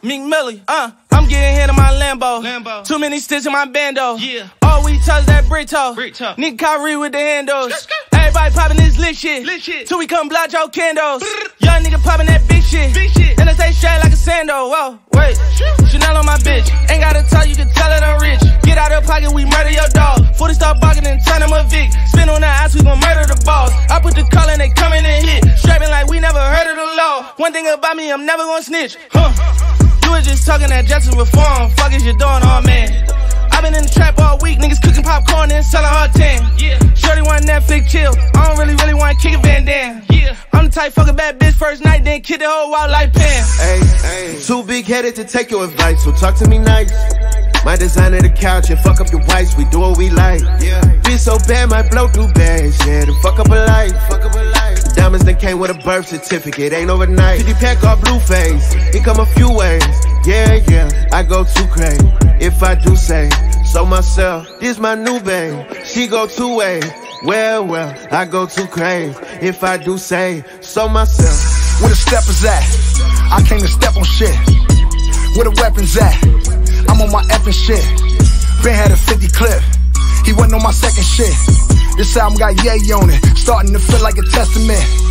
Meek Milly, uh, I'm getting hit in my Lambo. Lambo. Too many sticks in my bando. Yeah. All we touch that brick toe. Brick toe. Kyrie with the handles. Everybody popping this lit shit. Lit shit. Till we come block your candles. Young nigga popping that big shit. Big shit. And I stay straight like a sando. Whoa, wait. Chanel on my bitch. Ain't gotta tell you can tell it I'm rich. Get out of pocket, we murder your dog. 40 start barking and turn him a Vic. Spin on the ass, we gon' murder the boss. I put the call and they coming and hit. Strapping like we never heard of the law. One thing about me, I'm never gonna snitch. Huh. You was just talking that justice reform. Fuck is you doing, oh man. i been in the trap all week, niggas cooking popcorn and selling hard 10. Yeah. Shorty want Netflix chill. I don't really, really want to kick a Van Damme. Yeah. I'm the type fuck a bad bitch first night, then kid the whole wild life pan. Hey, hey. Too big headed to take your advice, so talk to me nice. My design of the couch and fuck up your whites, we do what we like. Yeah. Be so bad, might blow through bags, yeah, to fuck up a life. Came with a birth certificate, ain't overnight. 50 pack all blue face, it come a few ways. Yeah, yeah, I go too crazy. If I do say so myself, this my new babe. She go two ways. Well, well, I go too crazy. If I do say so myself. Where the step is at? I came to step on shit. Where the weapons at? I'm on my effing shit. Ben had a 50 clip. He wasn't on my second shit. This album got yay on it, starting to feel like a testament.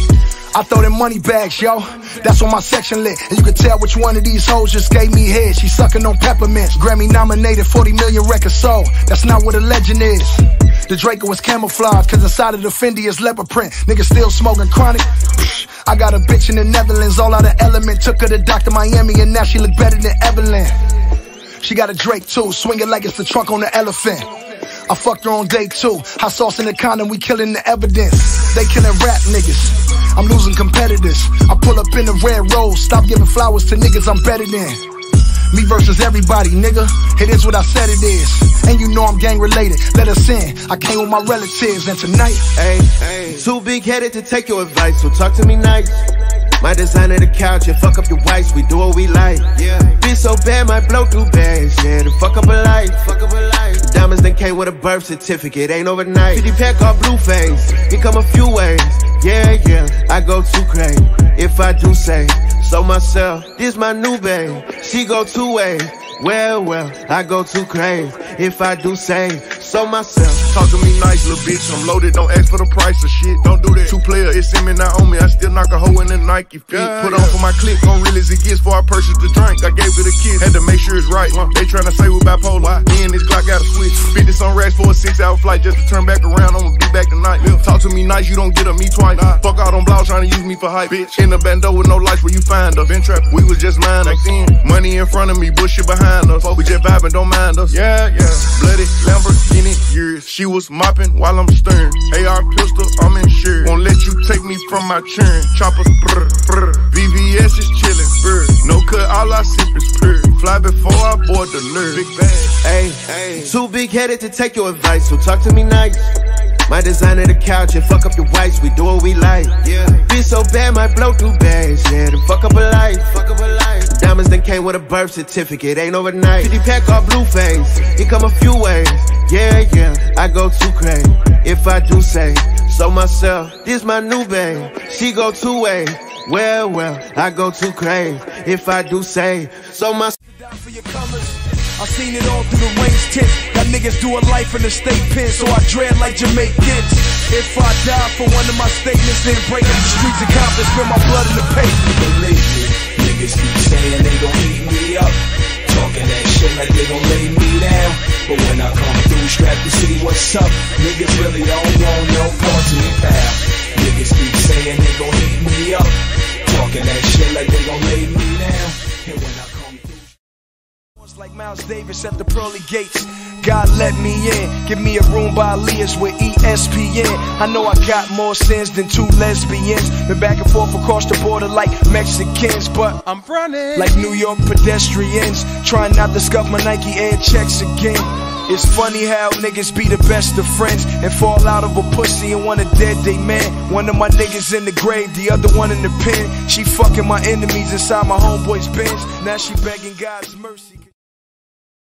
I throw them money bags, yo. That's on my section lit. And you can tell which one of these hoes just gave me head. She sucking on peppermints. Grammy nominated, 40 million records sold. That's not what a legend is. The Draco was camouflage, cause inside of the Fendi is leopard print. Nigga still smoking chronic. I got a bitch in the Netherlands, all out of element. Took her to Dr. Miami, and now she look better than Evelyn. She got a Drake too, swinging like it's the trunk on the elephant. I fucked her on day two. Hot sauce in the condom, we killing the evidence. They killing rap niggas. I'm losing competitors. I pull up in the red rose. Stop giving flowers to niggas I'm better than. Me versus everybody, nigga. It is what I said it is. And you know I'm gang related. Let us in. I came with my relatives, and tonight. Hey, hey. Too big headed to take your advice, so talk to me nice. My designer the couch and fuck up your whites, we do what we like. Yeah. Be so bad, might blow through bags, yeah, to fuck up a life. Fuck up a life. Diamonds that came with a birth certificate, ain't overnight. 50 pack all blue face, it come a few ways. Yeah, yeah, I go too crazy. If I do say so myself, this my new babe. She go two ways. Well, well, I go too crazy if I do say so myself. Talk to me nice, little bitch. I'm loaded, don't ask for the price of shit. Don't do that. Two player, it's in me, not on me. I still knock a hole in the Nike feet. Yeah, Put yeah. on for my clip, gon' real as it gets before I purchase the drink. I gave it a kiss, had to make sure it's right. They tryna say we bipolar. Me and this clock got a switch. 50 on racks for a six hour flight just to turn back around. I'ma be back tonight. Yeah. Talk to me nice, you don't get up me twice. Nah. Fuck out on blouse trying to use me for hype. Bitch. In the bando with no lights where you find. Been trapping, we was just minors. Money in front of me, bullshit behind us. We just vibing, don't mind us. Yeah, yeah. Bloody Lamborghini years. She was mopping while I'm stirring. AR pistol, I'm insured. Won't let you take me from my churn. Choppers, brr, brr. VVS is chillin', brr. No cut, all I sip is pure. Fly before I board the lure. Big bag. Hey, hey. Too big headed to take your advice, so talk to me nice. My design of the couch and fuck up your whites, we do what we like. Yeah. Be so bad, might blow through bags, yeah, to fuck up a life. Fuck up a life. Diamonds then came with a birth certificate, ain't overnight. 50 pack all blue face, it come a few ways. Yeah, yeah, I go too crazy. If I do say so myself, this my new babe. She go two ways. Well, well, I go too crazy. If I do say so myself. I seen it all through the range tip. Got niggas doing life in the state pen, so I dread like Jamaicans. If I die for one of my statements, then break up the streets of Compton, spend my blood in the pavement. Niggas keep saying they gon' eat me up. Talking that shit like they gon' lay me down. But when I come through, strap to see what's up. Niggas really don't want no parts of me, pal. Niggas keep saying they gon' eat me up. Talking that shit like they gon' lay me down. And when I like Miles Davis at the pearly gates. God let me in, give me a room by Elias with ESPN. I know I got more sins than two lesbians. Been back and forth across the border like Mexicans, but I'm running like New York pedestrians. Trying not to scuff my Nike Air checks again. It's funny how niggas be the best of friends and fall out of a pussy and want a dead day man. One of my niggas in the grave, the other one in the pen. She fucking my enemies inside my homeboy's Benz. Now she begging God's mercy.